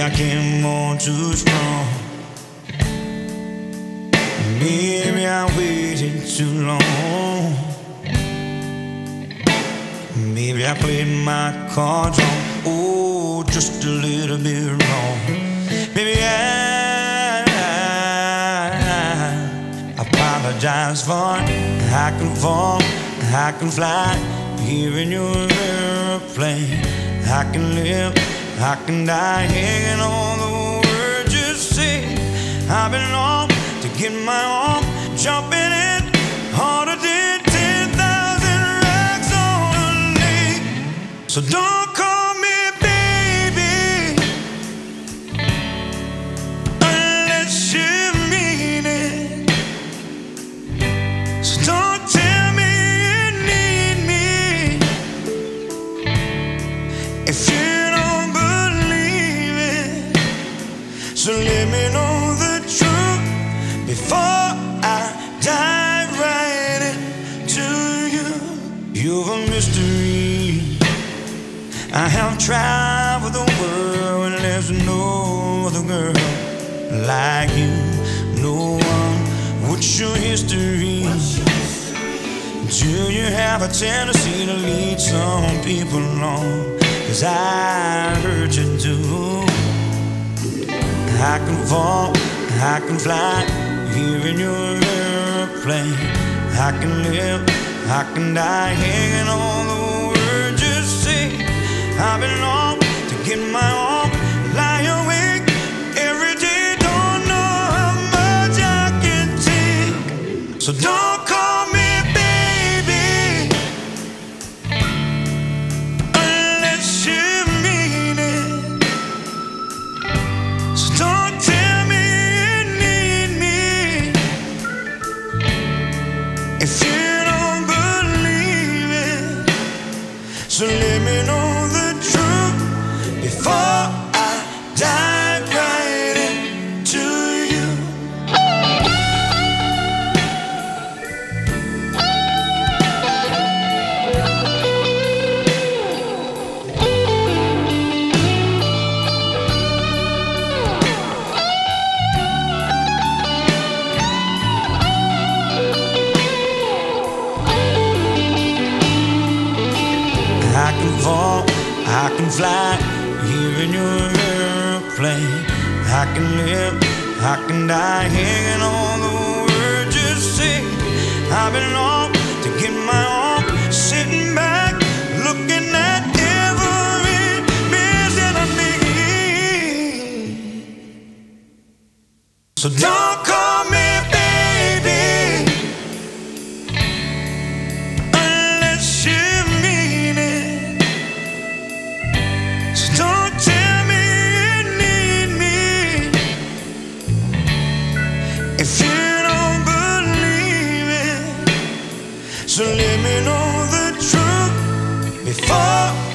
Maybe I came on too strong. Maybe I waited too long. Maybe I played my cards wrong. Oh, just a little bit wrong. Maybe I, I apologize for I can fall, I can fly here in your airplane. I can live, I can die hanging on the words you say. I've been on to get my arm jumping in harder than 10,000 racks on a knee. So don't call me baby unless you mean it. So don't Traveled the world and there's no other girl like you. No one. What's your history? Do you have a tendency to lead some people on? Cause I heard you do. I can fall, I can fly here in your airplane. I can live, I can die hanging on I've to my arm, lie awake every day. Don't know how much I can take. So don't call me baby unless you mean it. So don't tell me you need me if you can fly here in your airplane. I can live, I can die hanging on the words you say. I've been on to get my arm, sitting back, looking at every mess that. So don't call So let me know the truth before